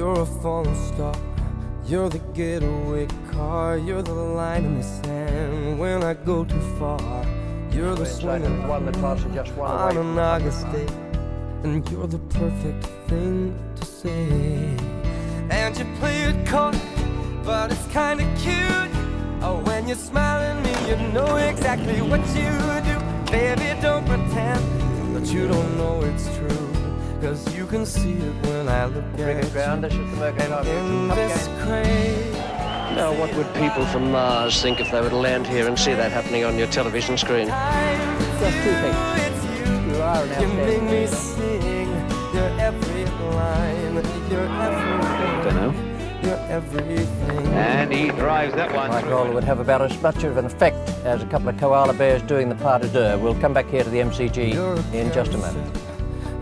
You're a falling star. You're the getaway car. You're the line in the sand when I go too far. You're the swinging won the and just won on an August day, and you're the perfect thing to say. And you play it coy, but it's kinda cute. Oh, when you smile at me, you know exactly what you do. Baby, don't pretend that you don't know it's true. Cause you can see it when I look at Cricket ground, you. is the Mercury And in this game. craze. Now, what would people from Mars think if they were to land here and see that happening on your television screen? Just two things. You are an You make outstanding. me sing your every line, your everything. Dunno. Everything. And he drives that one Mike through. Roller would have about as much of an effect as a couple of koala bears doing the pas de deux. We'll come back here to the MCG in just a moment.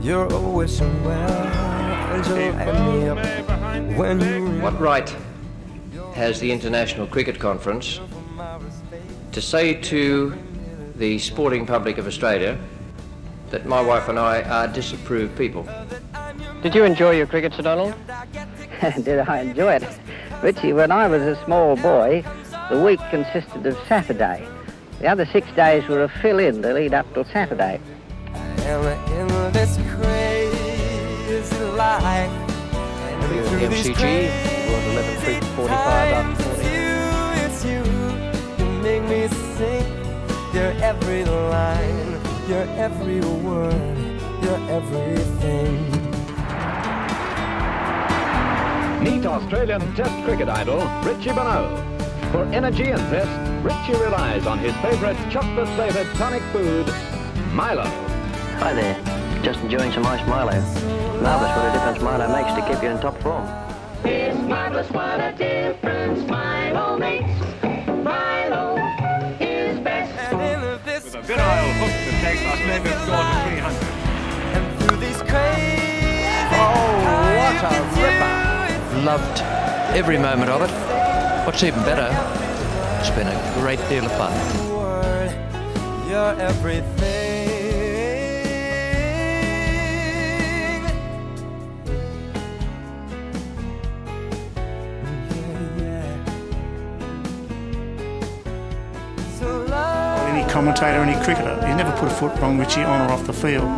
You're always well, and you'll end me up when you What right has the International Cricket Conference to say to the sporting public of Australia that my wife and I are disapproved people? Did you enjoy your cricket, Sir Donald? Did I enjoy it? Richie, when I was a small boy, the week consisted of Saturday. The other six days were a fill-in to lead up till Saturday. Am in this crazy life. And Here at through the these MCG, crazy World 11, 3, 45 times, 40. It's you, it's you. You make me sing your every line, your every word, your everything. Meet Australian Test cricket idol Richie Benaud. For energy and zest, Richie relies on his favorite chocolate-flavored tonic food, Milo. Hi there. Just enjoying some ice Milo. Marvellous what a difference Milo makes to keep you in top form. It's marvelous what a difference Milo makes. Milo is best. And in this With a virile hook that takes Australia's score to 300. and through these crazy Oh, what a times, ripper. Loved every moment of it. What's even better, it's been a great deal of fun. the word, your everything. Commentator, any cricketer. He never put a foot wrong Richie on or off the field.